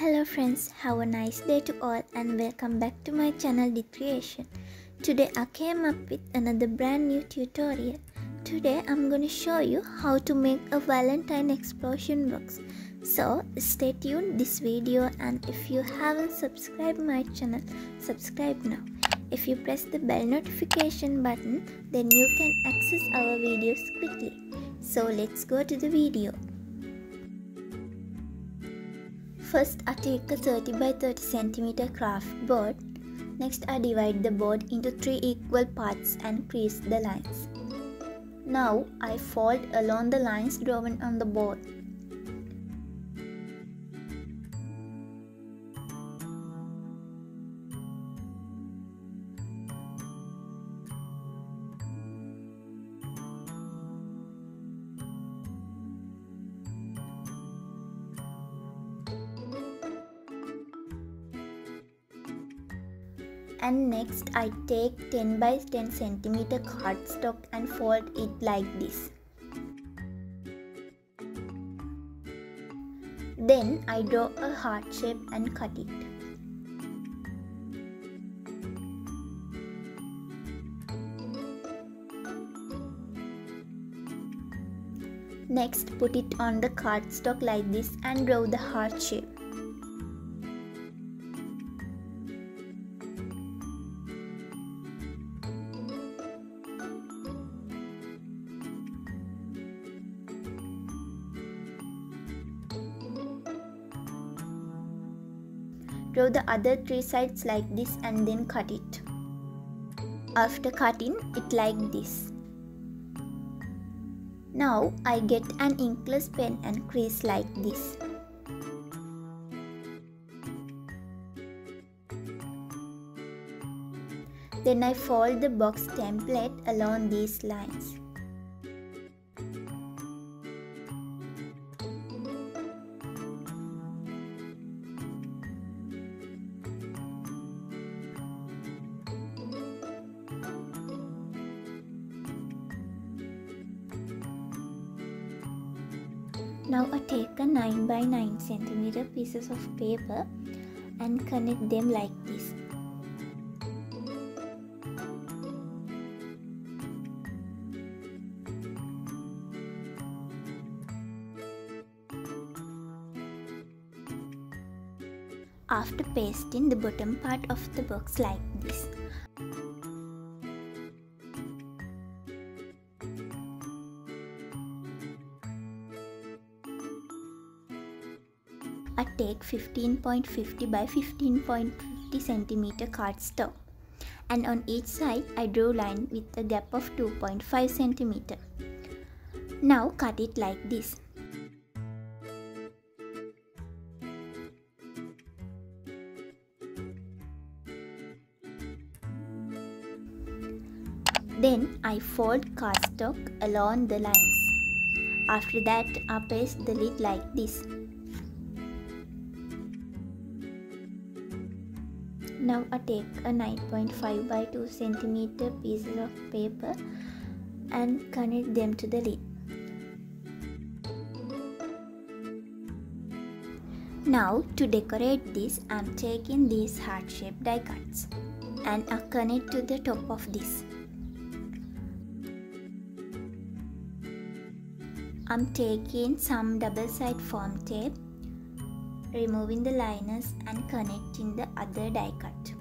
Hello friends, have a nice day to all and welcome back to my channel Dith Creation. Today I came up with another brand new tutorial. Today I'm to show you how to make a Valentine explosion box. So stay tuned this video and if you haven't subscribed my channel, subscribe now. If you press the bell notification button, then you can access our videos quickly. So let's go to the video. First I take a 30 by 30 cm craft board. Next I divide the board into 3 equal parts and crease the lines. Now I fold along the lines drawn on the board. And next I take 10 by 10 centimeter cardstock and fold it like this. Then I draw a heart shape and cut it. Next put it on the cardstock like this and draw the heart shape. Draw the other three sides like this and then cut it. After cutting it like this. Now I get an inkless pen and crease like this. Then I fold the box template along these lines. Now I take a 9 by 9 centimeter pieces of paper and connect them like this. After pasting the bottom part of the box like this, I take 15.50 by 15.50 centimeter cardstock and on each side I draw line with a gap of 2.5 centimeter. Now cut it like this. Then I fold cardstock along the lines. After that I paste the lid like this. Now I take a 9.5 by 2 centimeter pieces of paper and connect them to the lid. Now to decorate this I am taking these heart shaped die cuts and I connect to the top of this. I'm taking some double side foam tape removing the liners and connecting the other die cut.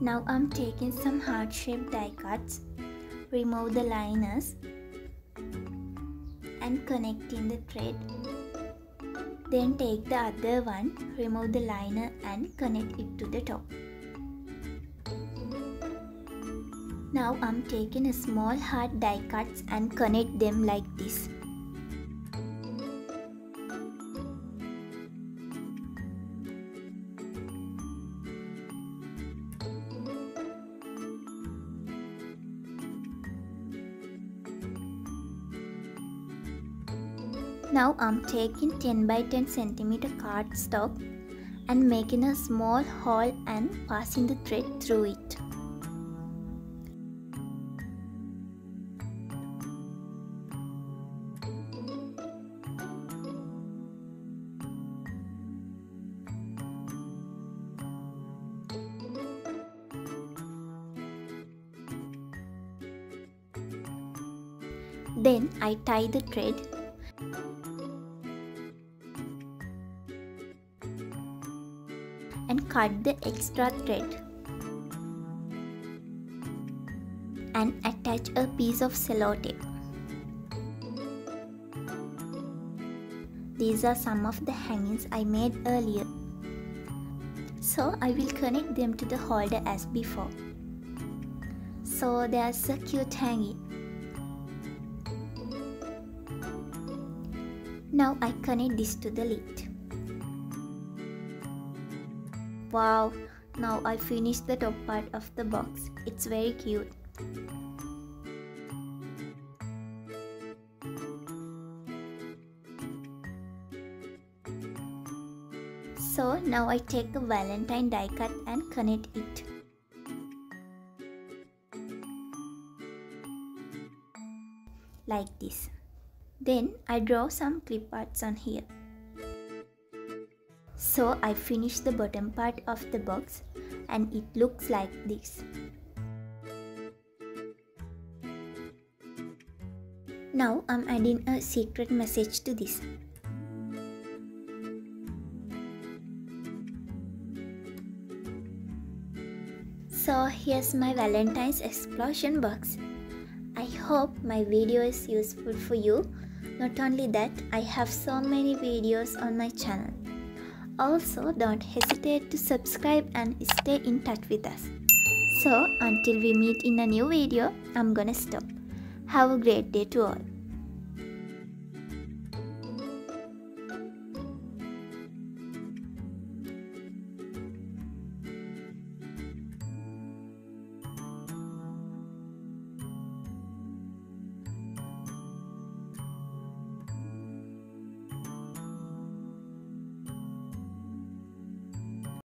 Now I'm taking some heart shaped die cuts, remove the liners and connecting the thread. Then take the other one, remove the liner and connect it to the top. Now I'm taking a small hard die cuts and connect them like this. Now I'm taking 10 by 10 centimeter cardstock and making a small hole and passing the thread through it. Then I tie the thread and cut the extra thread and attach a piece of cello tape. These are some of the hangings I made earlier. So I will connect them to the holder as before. So there's a cute hanging. Now I connect this to the lid. Wow, now I finished the top part of the box. It's very cute. So now I take a valentine die cut and connect it. Like this. Then I draw some clip arts on here. So I finish the bottom part of the box and it looks like this. Now I'm adding a secret message to this. So here's my Valentine's explosion box. I hope my video is useful for you. Not only that, I have so many videos on my channel. Also, don't hesitate to subscribe and stay in touch with us. So, until we meet in a new video, I'm gonna stop. Have a great day to all.